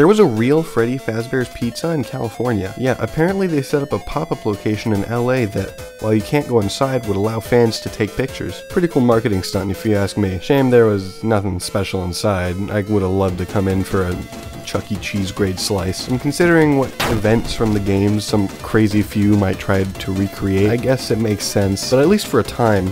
There was a real Freddy Fazbear's Pizza in California. Yeah, apparently they set up a pop-up location in LA that, while you can't go inside, would allow fans to take pictures. Pretty cool marketing stunt if you ask me. Shame there was nothing special inside. I would have loved to come in for a Chuck E. Cheese grade slice. And considering what events from the games some crazy few might try to recreate, I guess it makes sense. But at least for a time,